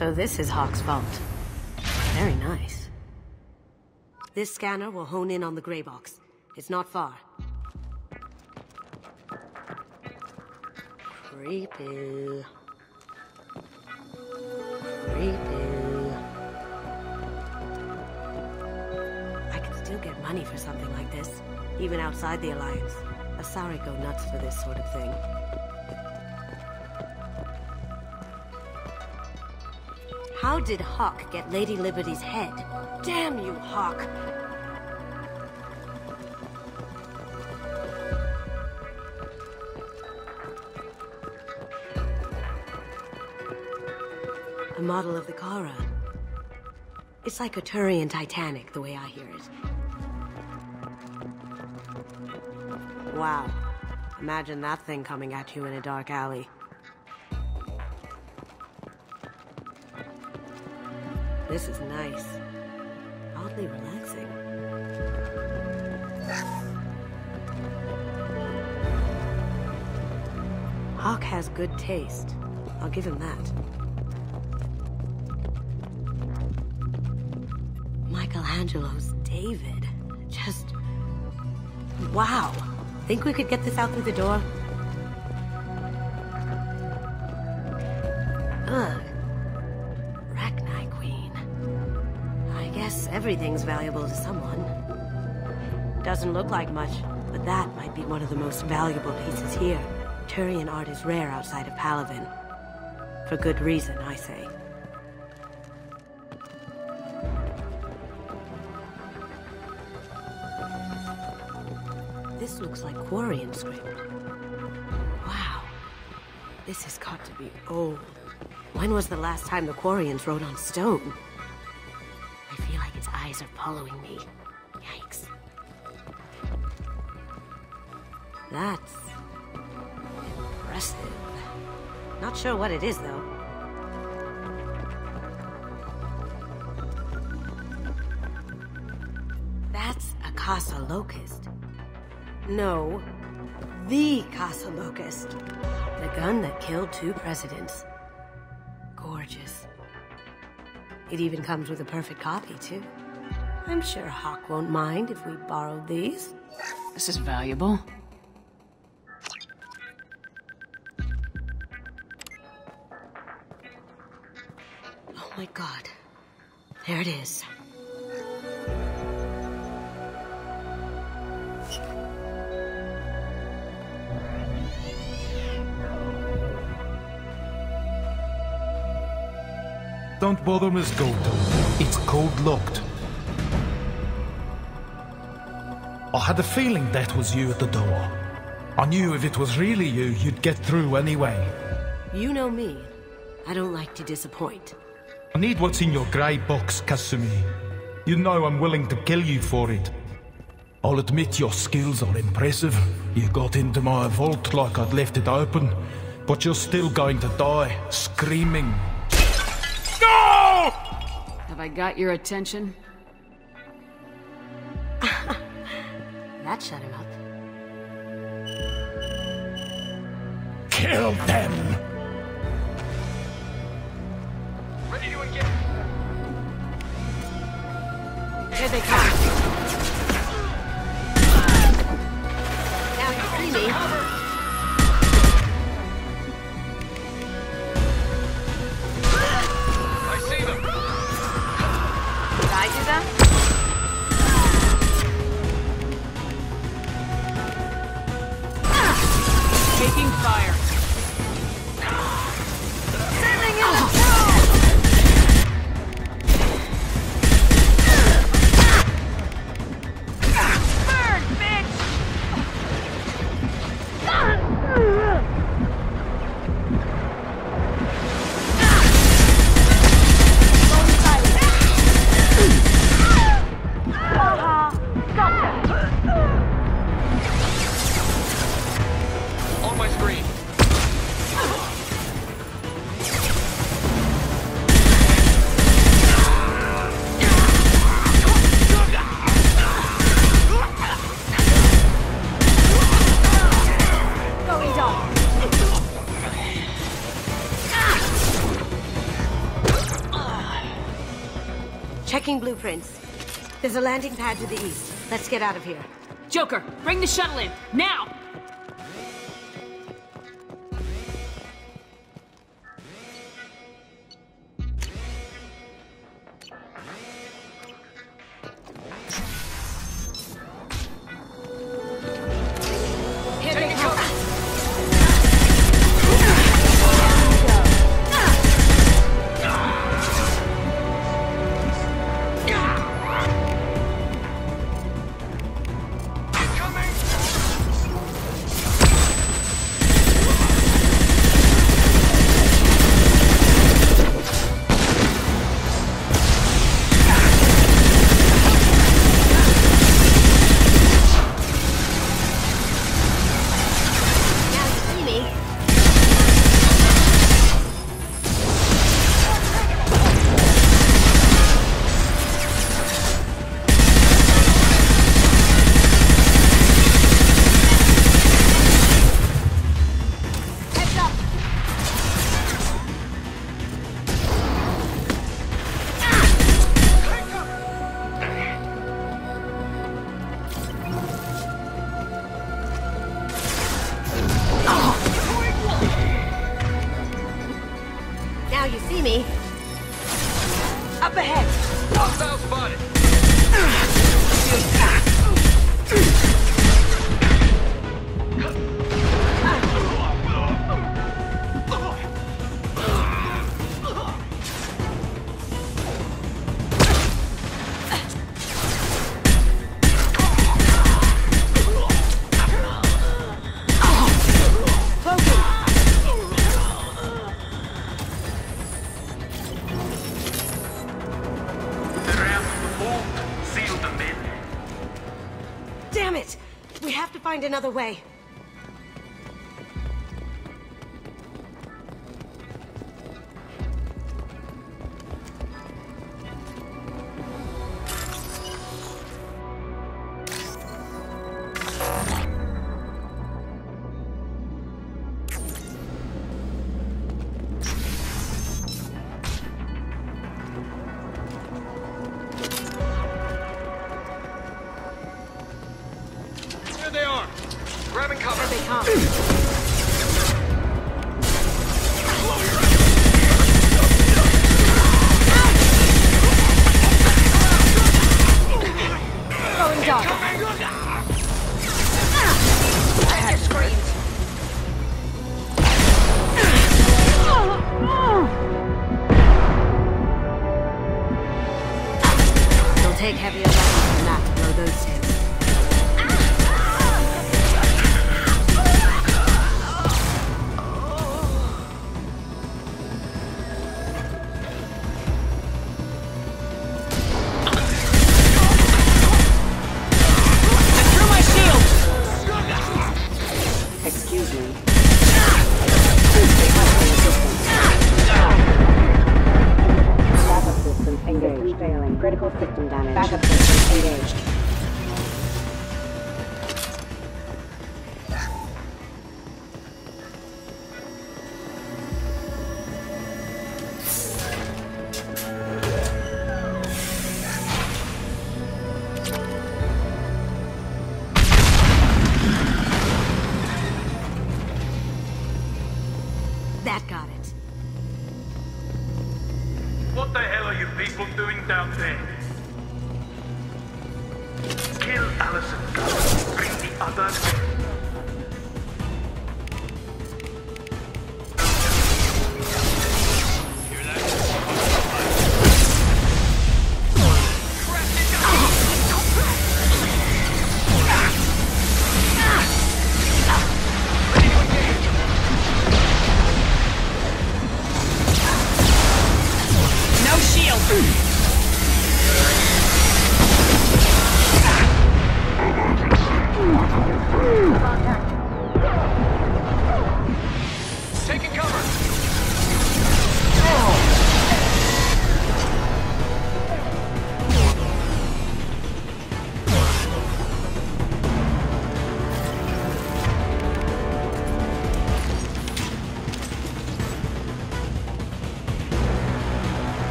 So this is Hock's vault. Very nice. This scanner will hone in on the gray box. It's not far. Creepy. Creepy. I could still get money for something like this, even outside the Alliance. Asari go nuts for this sort of thing. How did Hock get Lady Liberty's head? Damn you, Hock! A model of the Kara. It's like a Turian Titanic, the way I hear it. Wow. Imagine that thing coming at you in a dark alley. This is nice. Oddly relaxing. Hock has good taste. I'll give him that. Michelangelo's David. Just... Wow. Think we could get this out through the door? Ugh. Everything's valuable to someone. Doesn't look like much, but that might be one of the most valuable pieces here. Turian art is rare outside of Palaven. For good reason, I say. This looks like Quarian script. Wow. This has got to be old. When was the last time the Quarians wrote on stone? Are following me. Yikes. That's... impressive. Not sure what it is, though. That's a Kassa Locust. No, the Kassa Locust. The gun that killed two presidents. Gorgeous. It even comes with a perfect copy, too. I'm sure Hock won't mind if we borrow these. This is valuable. Oh my god. There it is. Don't bother, Miss Goto. It's code locked. I had a feeling that was you at the door. I knew if it was really you, you'd get through anyway. You know me. I don't like to disappoint. I need what's in your grey box, Kasumi. You know I'm willing to kill you for it. I'll admit your skills are impressive. You got into my vault like I'd left it open, but you're still going to die, screaming. No! Have I got your attention? That shut him up. Kill them! Ready to engage. Here they come. blueprints. There's a landing pad to the east. Let's get out of here. Joker, bring the shuttle in, now! other way. people doing down there? Kill Allison Gunn. Bring the others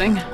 interesting.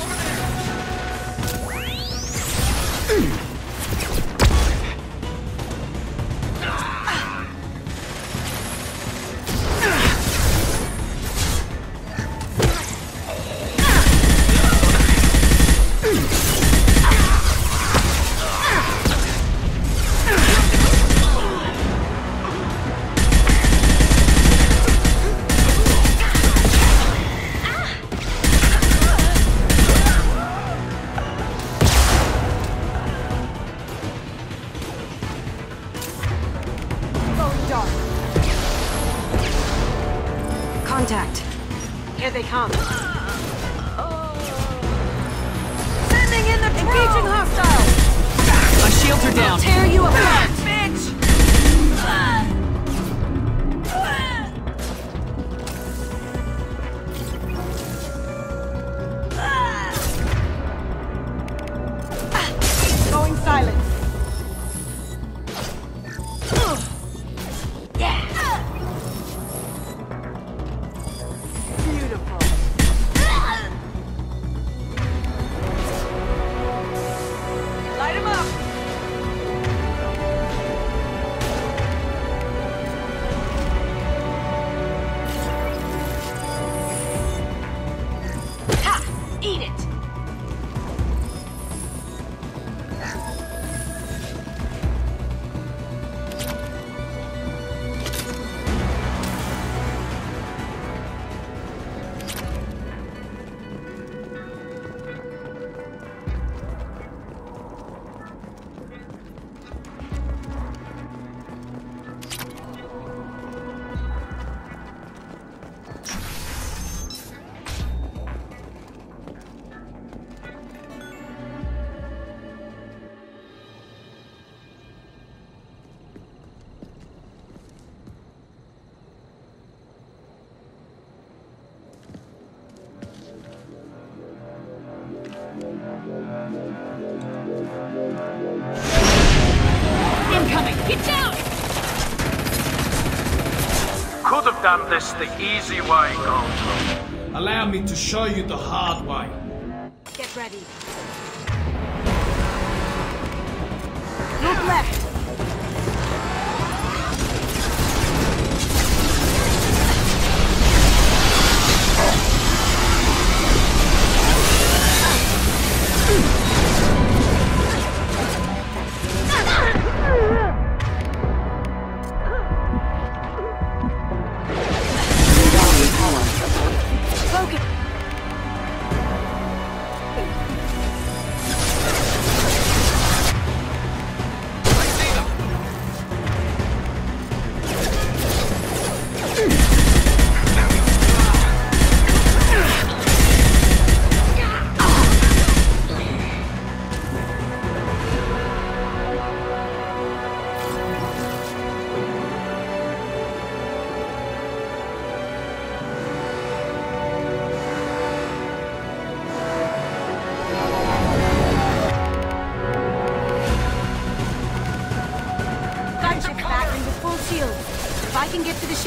the easy way, Goto. Allow me to show you the hard way.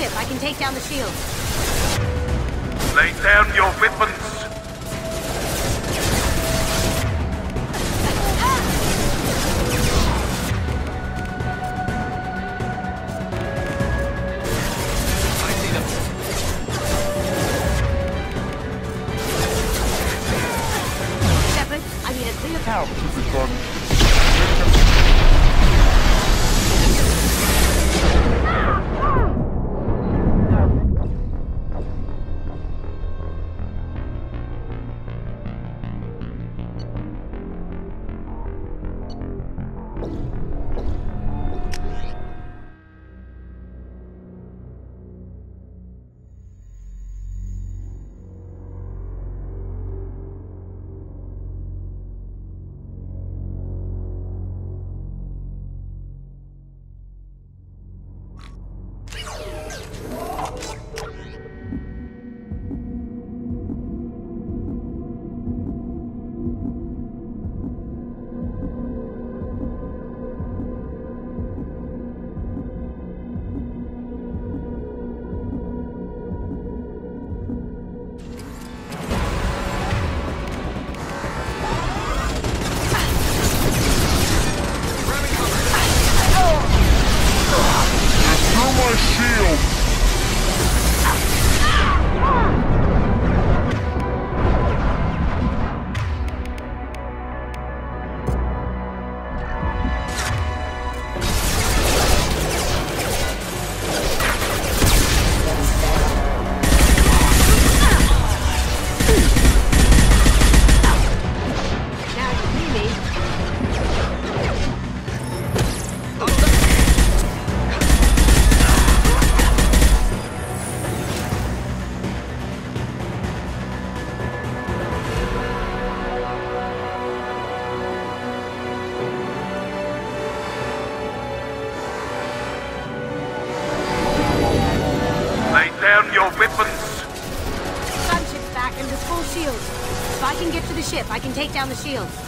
ship. I can take down the shield. Lay down your weapons down the shields.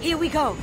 Here we go.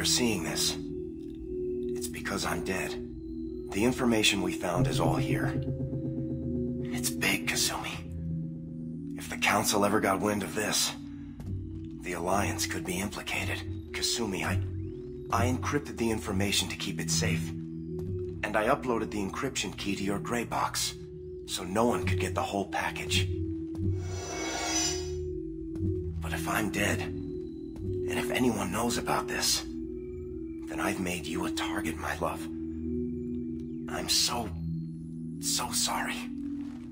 You're seeing this, it's because I'm dead. The information we found is all here. It's big, Kasumi. If the Council ever got wind of this, the Alliance could be implicated. Kasumi, I... I encrypted the information to keep it safe. And I uploaded the encryption key to your gray box, so no one could get the whole package. But if I'm dead, and if anyone knows about this, then I've made you a target, my love. I'm so, so sorry.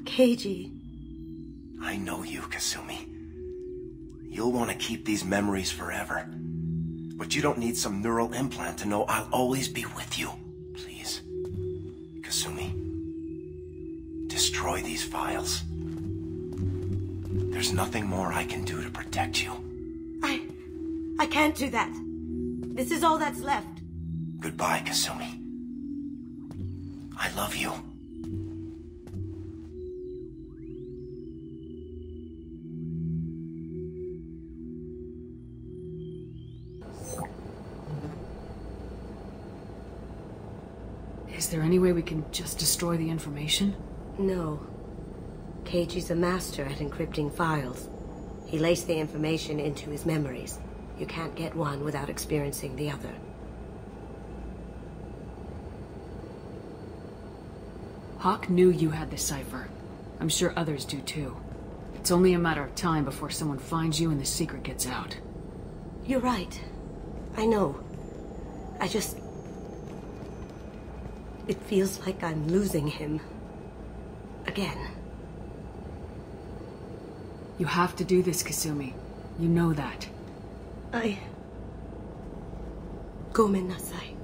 Keiji, I know you, Kasumi. You'll want to keep these memories forever. But you don't need some neural implant to know I'll always be with you. Please. Kasumi. Destroy these files. There's nothing more I can do to protect you. I. I can't do that. This is all that's left. Goodbye, Kasumi. I love you. Is there any way we can just destroy the information? No. Keiji's a master at encrypting files. He laced the information into his memories. You can't get one without experiencing the other. Hock knew you had the cipher. I'm sure others do too. It's only a matter of time before someone finds you and the secret gets out. You're right. I know. I just... It feels like I'm losing him. Again. You have to do this, Kasumi. You know that. ごめんなさい。